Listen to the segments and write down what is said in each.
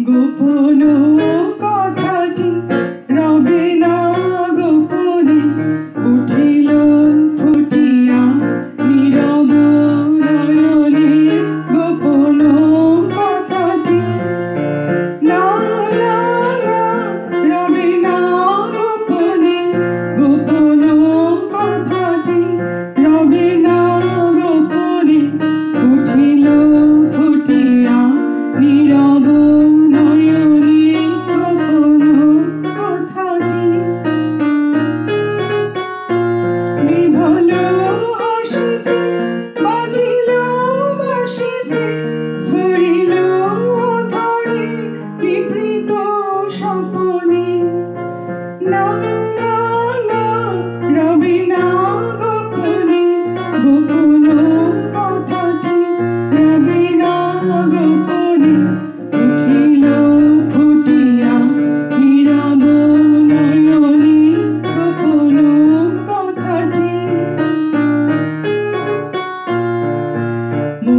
গোপন কথাটি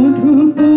বধূ